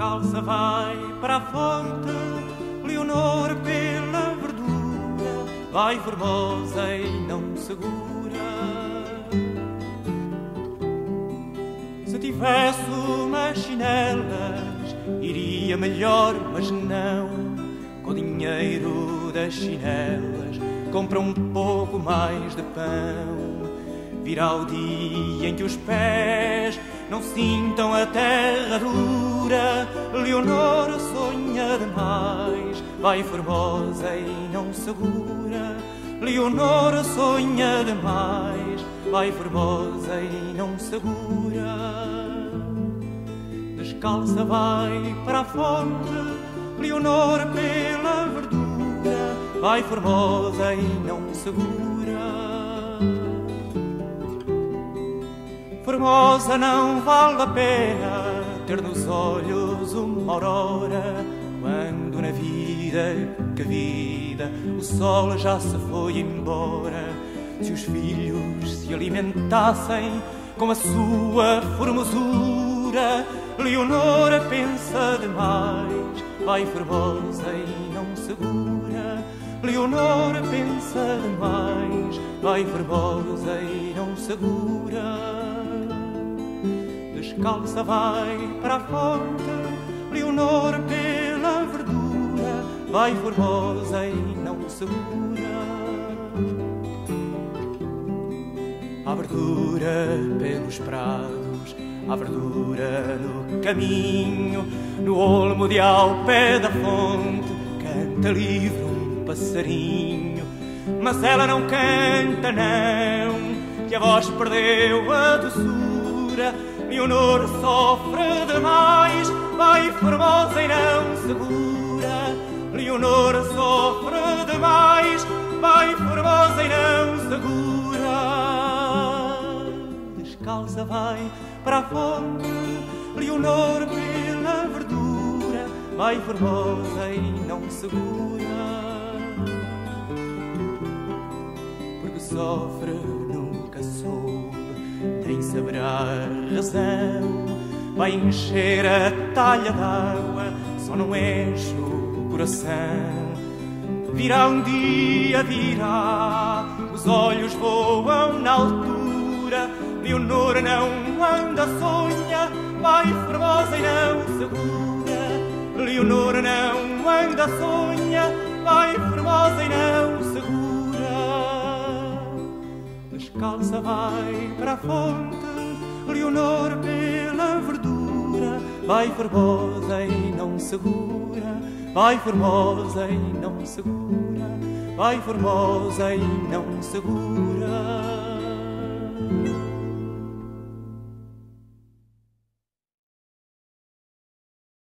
Descalça vai para a fonte, Leonor pela verdura, vai formosa e não segura. Se tivesse umas chinelas, iria melhor, mas não. Com o dinheiro das chinelas, compra um pouco mais de pão. Virá o dia em que os pés não sintam a terra dura. Leonor sonha demais, vai formosa e não segura. Leonor sonha demais, vai formosa e não segura. Descalça vai para a fonte, Leonor pela verdura, vai formosa e não segura. Formosa não vale a pena ter nos olhos uma aurora quando na vida que vida o sol já se foi embora. Se os filhos se alimentassem com a sua formosura, Leonora pensa demais, vai formosa e não segura. Leonora pensa demais, vai formosa e não segura descalça vai para a fonte, Leonor pela verdura, vai formosa e não segura. A verdura pelos prados, a verdura no caminho, no olmo de ao pé da fonte, canta livre um passarinho, mas ela não canta não, que a voz perdeu a doçura Leonor sofre demais, vai formosa e não segura. Leonor sofre demais, vai formosa e não segura. Descalça vai para a fonte, Leonor pela verdura, vai formosa e não segura. Porque sofre saberá a razão. Vai encher a talha d'água, só não enche o coração. Virá um dia, virá, os olhos voam na altura. Leonor não anda sonha, vai formosa e não segura. Leonor não anda sonha, vai formosa vai para a fonte, Leonor pela verdura, vai formosa e não segura, vai formosa e não segura, vai formosa e não segura.